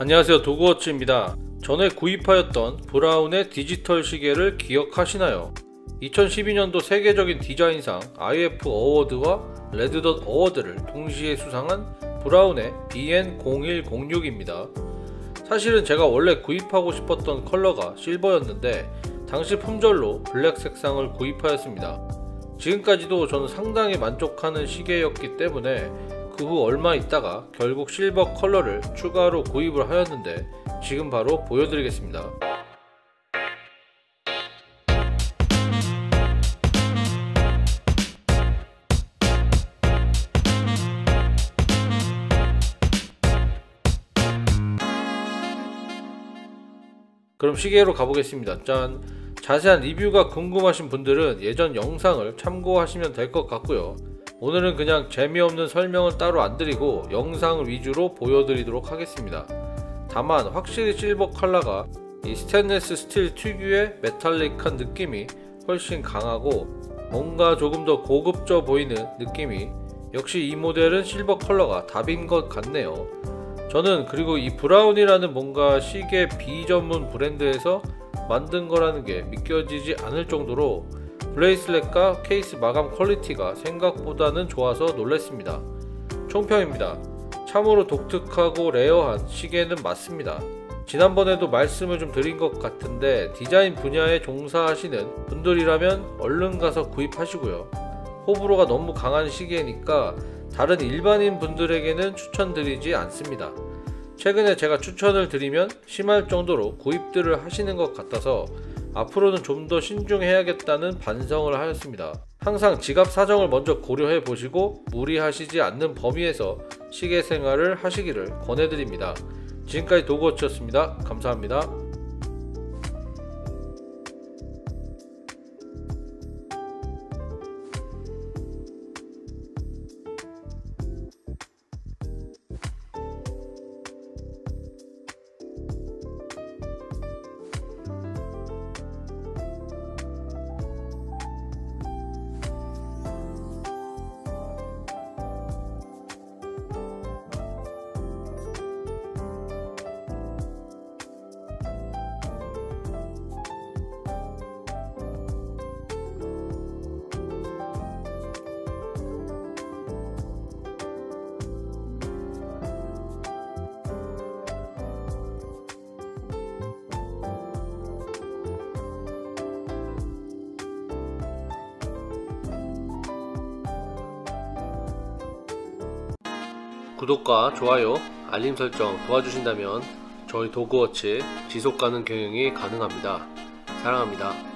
안녕하세요 도그워치입니다. 전에 구입하였던 브라운의 디지털 시계를 기억하시나요? 2012년도 세계적인 디자인상 IF Award와 Red Dot Award를 동시에 수상한 브라운의 BN0106입니다. 사실은 제가 원래 구입하고 싶었던 컬러가 실버였는데 당시 품절로 블랙 색상을 구입하였습니다. 지금까지도 저는 상당히 만족하는 시계였기 때문에 그 후 얼마 있다가 결국 실버 컬러를 추가로 구입을 하였는데 지금 바로 보여드리겠습니다. 그럼 시계로 가보겠습니다. 짠! 자세한 리뷰가 궁금하신 분들은 예전 영상을 참고하시면 될 것 같고요. 오늘은 그냥 재미없는 설명을 따로 안 드리고 영상을 위주로 보여드리도록 하겠습니다. 다만 확실히 실버 컬러가 이 스테인리스 스틸 특유의 metallic한 느낌이 훨씬 강하고 뭔가 조금 더 고급져 보이는 느낌이 역시 이 모델은 실버 컬러가 답인 것 같네요. 저는 그리고 이 브라운이라는 뭔가 시계 비전문 브랜드에서 만든 거라는 게 믿겨지지 않을 정도로 bracelet과 케이스 마감 quality가 생각보다는 좋아서 놀랐습니다. 총평입니다. 참으로 독특하고 rare한 시계는 맞습니다. 지난번에도 말씀을 좀 드린 것 같은데 디자인 분야에 종사하시는 분들이라면 얼른 가서 구입하시고요. 호불호가 너무 강한 시계니까 다른 일반인 분들에게는 추천드리지 않습니다. 최근에 제가 추천을 드리면 심할 정도로 구입들을 하시는 것 같아서 앞으로는 좀 더 신중해야겠다는 반성을 하였습니다. 항상 지갑 사정을 먼저 고려해 보시고 무리하시지 않는 범위에서 시계 생활을 하시기를 권해드립니다. 지금까지 도그워치였습니다. 감사합니다. 구독과 좋아요, 알림 설정 도와주신다면 저희 도그워치 지속가능 경영이 가능합니다. 사랑합니다.